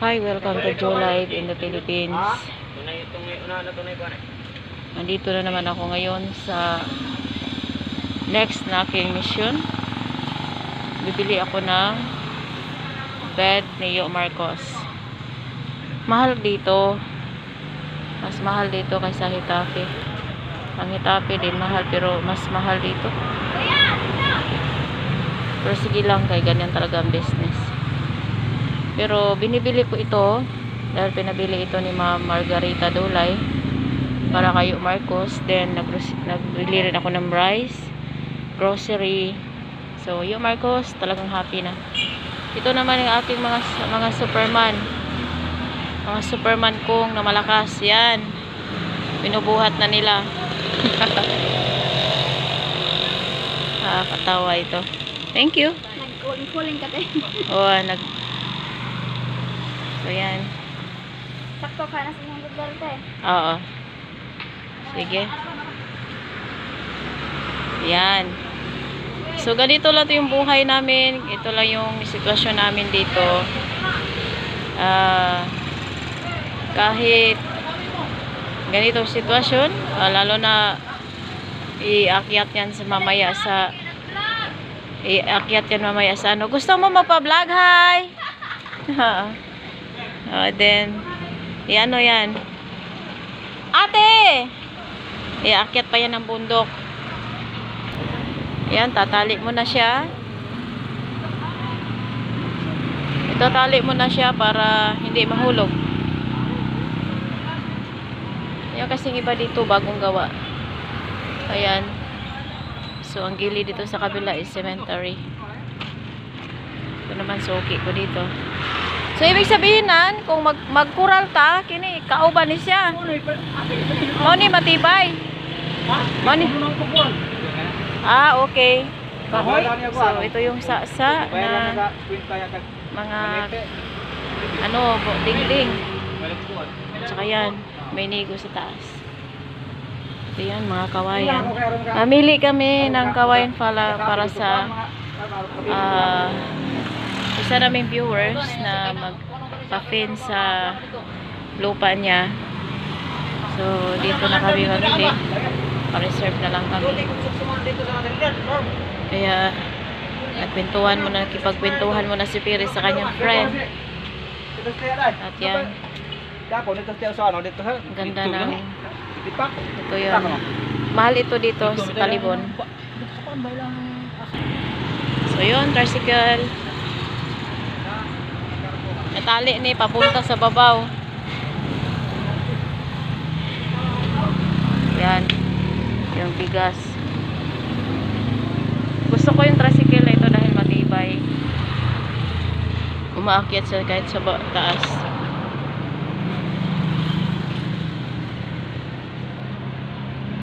Hi, welcome to Joe Live in the Philippines. Na. Nandito na naman ako ngayon sa next na aking mission. Bibili ako ng bed ni Yo Marcos. Mahal dito. Mas mahal dito kaysa Hitafe. Ang Hitafe din mahal pero mas mahal dito. Pero sige lang kay ganyan talaga ang business. Pero binibili ko ito dahil pinabili ito ni Ma'am Margarita Dulay para kayo Marcos. Then nag nagbili rin ako ng rice, grocery. So, yung Marcos talagang happy na. Ito naman yung aking mga mga superman. Mga superman kong na malakas. Yan. Binubuhat na nila. Nakakatawa ito. Thank you. Nag-calling ka tayo. Oh, nag So, yan. Sakto ka na sa mga Duterte. Oo. Sige. Yan. So, ganito lang yung buhay namin. Ito lang yung sitwasyon namin dito. Ah, kahit ganitong sitwasyon, ah, lalo na iakyat yan sa mamaya sa iakyat yan mamaya sa ano. Gusto mo mapa-vlog? Hi! Ah, then, i-ano yan? Ate! Iakyat pa yan ng bundok. Yan, tatali mo na siya. Itatali mo na siya para hindi mahulog. Yan kasing iba dito, bagong gawa. Ayan. So, ang gilid dito sa kabila is cemetery. Ito naman suki ko dito. So, ibig sabihin nan, kung mag magkural ta, kini, kauban ni siya. Ni matibay. Mo ni. Ah, okay. So, ito yung sa-sa na mga ano, dingding. Tsaka yan, may nigo sa taas. Ito yan, mga kawayan. Mamili kami ng kawayan pala para sa ah isa naming viewers na magpa-fin sa lupa niya. So, dito na kami mamili. Pa-reserve na lang kami. Kaya, nagpintuhan mo na, nakipagpintuhan mo na si Piri sa kanyang friend. At yan, ang ganda ng, ito yun. Mahal ito dito sa Talibon. So yun, tricycle. Natali ni, papunta sa babaw. Yan. Yung bigas. Gusto ko yung tricycle na ito dahil matibay. Umaakyat siya kahit sa taas.